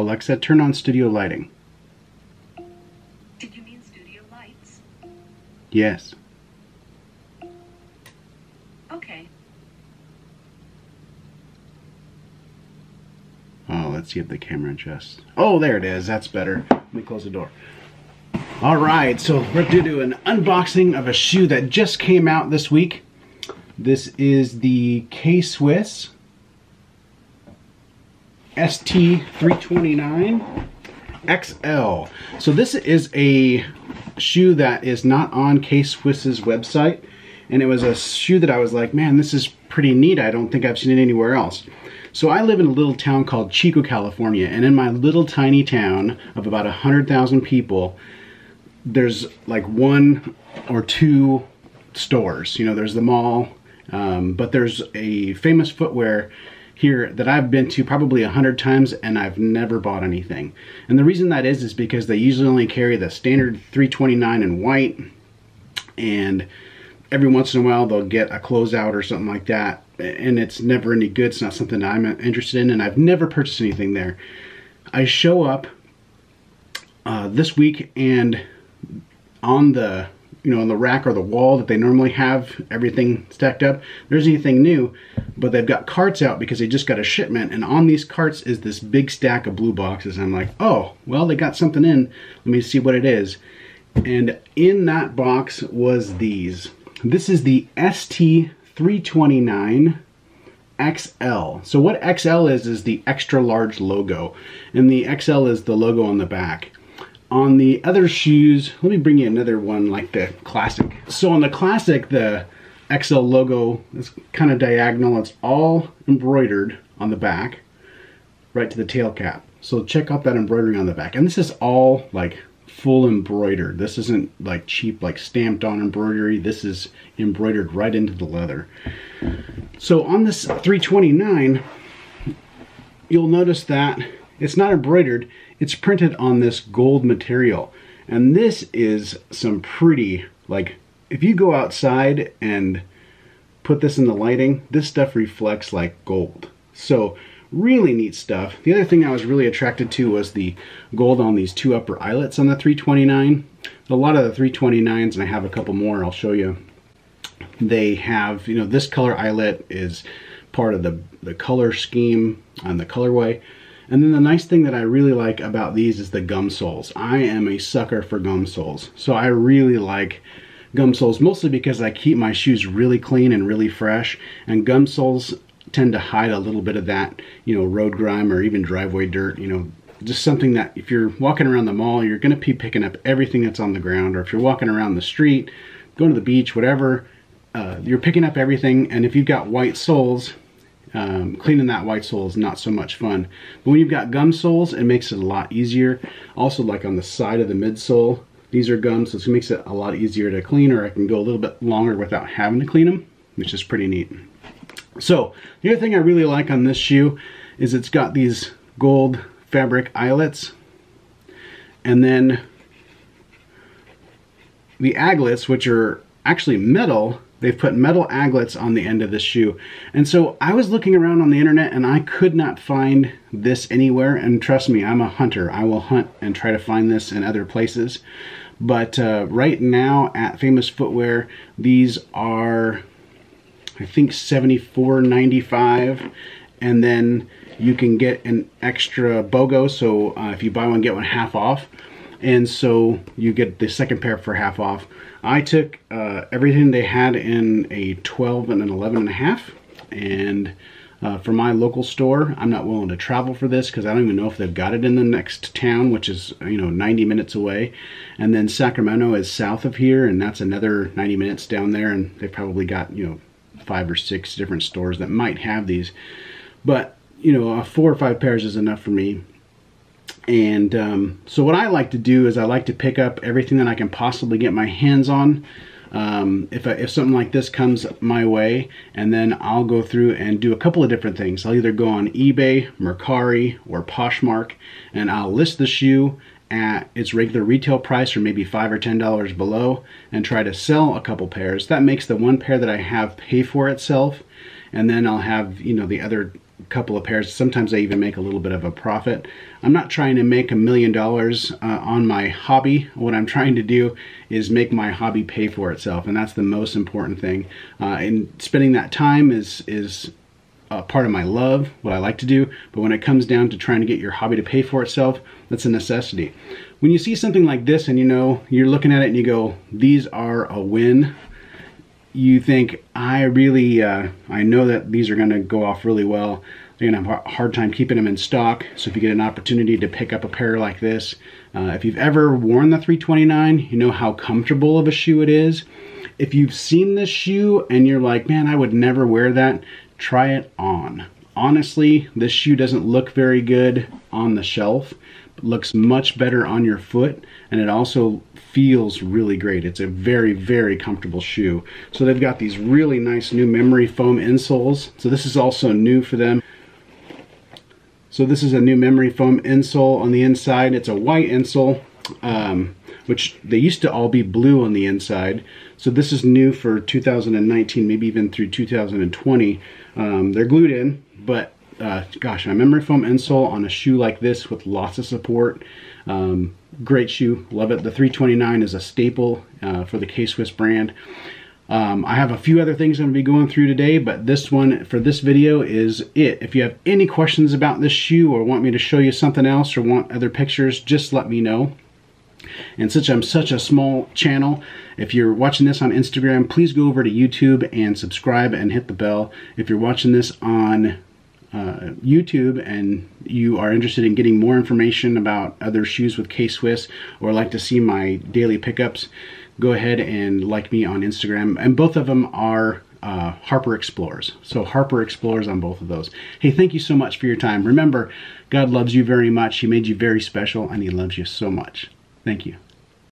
Alexa, turn on studio lighting. Did you mean studio lights? Yes. Okay. Oh, let's see if the camera adjusts. Oh, there it is. That's better. Let me close the door. All right, so we're going to do an unboxing of a shoe that just came out this week. This is the K-Swiss ST329 XL. So this is a shoe that is not on K-Swiss's website. And it was a shoe that I was like, man, this is pretty neat. I don't think I've seen it anywhere else. So I live in a little town called Chico, California. And in my little tiny town of about 100,000 people, there's like one or two stores. You know, there's the mall, um, but there's a famous footwear here that I've been to probably a hundred times and I've never bought anything. And the reason that is is because they usually only carry the standard 329 in white and every once in a while they'll get a closeout or something like that and it's never any good. It's not something I'm interested in and I've never purchased anything there. I show up uh, this week and on the you know on the rack or the wall that they normally have everything stacked up there's anything new but they've got carts out because they just got a shipment and on these carts is this big stack of blue boxes i'm like oh well they got something in let me see what it is and in that box was these this is the st329 XL. So what XL is, is the extra large logo. And the XL is the logo on the back. On the other shoes, let me bring you another one like the Classic. So on the Classic, the XL logo is kind of diagonal. It's all embroidered on the back, right to the tail cap. So check out that embroidery on the back. And this is all like full embroidered. This isn't like cheap, like stamped on embroidery. This is embroidered right into the leather. So on this 329, you'll notice that it's not embroidered, it's printed on this gold material. And this is some pretty, like, if you go outside and put this in the lighting, this stuff reflects like gold. So really neat stuff. The other thing I was really attracted to was the gold on these two upper eyelets on the 329. A lot of the 329s, and I have a couple more I'll show you, they have, you know, this color eyelet is part of the, the color scheme on the colorway. And then the nice thing that I really like about these is the gum soles. I am a sucker for gum soles. So I really like gum soles, mostly because I keep my shoes really clean and really fresh. And gum soles tend to hide a little bit of that, you know, road grime or even driveway dirt, you know, just something that if you're walking around the mall, you're going to be picking up everything that's on the ground. Or if you're walking around the street, going to the beach, whatever, uh, you're picking up everything. And if you've got white soles, um, cleaning that white sole is not so much fun. But when you've got gum soles, it makes it a lot easier. Also, like on the side of the midsole, these are gums, so it makes it a lot easier to clean, or I can go a little bit longer without having to clean them, which is pretty neat. So, the other thing I really like on this shoe is it's got these gold fabric eyelets, and then the aglets, which are actually metal, They've put metal aglets on the end of this shoe. And so I was looking around on the internet and I could not find this anywhere. And trust me, I'm a hunter. I will hunt and try to find this in other places. But uh, right now at Famous Footwear, these are, I think, $74.95. And then you can get an extra BOGO. So uh, if you buy one, get one half off. And so you get the second pair for half off. I took uh, everything they had in a 12 and an 11 and a half and uh, for my local store I'm not willing to travel for this because I don't even know if they've got it in the next town which is you know 90 minutes away. And then Sacramento is south of here and that's another 90 minutes down there and they've probably got you know five or six different stores that might have these. But you know four or five pairs is enough for me and um, so what I like to do is I like to pick up everything that I can possibly get my hands on. Um, if, I, if something like this comes my way, and then I'll go through and do a couple of different things. I'll either go on eBay, Mercari, or Poshmark, and I'll list the shoe at its regular retail price or maybe five or ten dollars below and try to sell a couple pairs that makes the one pair that I have pay for itself and then I'll have you know the other couple of pairs. Sometimes I even make a little bit of a profit. I'm not trying to make a million dollars uh, on my hobby. What I'm trying to do is make my hobby pay for itself, and that's the most important thing. Uh, and spending that time is is a part of my love, what I like to do. But when it comes down to trying to get your hobby to pay for itself, that's a necessity. When you see something like this, and you know you're looking at it and you go, "These are a win." You think I really uh, I know that these are going to go off really well. They're going to have a hard time keeping them in stock. So if you get an opportunity to pick up a pair like this, uh, if you've ever worn the 329, you know how comfortable of a shoe it is. If you've seen this shoe and you're like, man, I would never wear that, try it on. Honestly, this shoe doesn't look very good on the shelf looks much better on your foot and it also feels really great. It's a very, very comfortable shoe. So they've got these really nice new memory foam insoles. So this is also new for them. So this is a new memory foam insole on the inside. It's a white insole, um, which they used to all be blue on the inside. So this is new for 2019, maybe even through 2020. Um, they're glued in, but uh, gosh, a memory foam insole on a shoe like this with lots of support. Um, great shoe, love it. The 329 is a staple uh, for the K-Swiss brand. Um, I have a few other things I'm going to be going through today, but this one for this video is it. If you have any questions about this shoe or want me to show you something else or want other pictures, just let me know. And since I'm such a small channel, if you're watching this on Instagram, please go over to YouTube and subscribe and hit the bell. If you're watching this on uh, YouTube and you are interested in getting more information about other shoes with K-Swiss or like to see my daily pickups, go ahead and like me on Instagram. And both of them are uh, Harper Explores. So Harper Explores on both of those. Hey, thank you so much for your time. Remember, God loves you very much. He made you very special and he loves you so much. Thank you.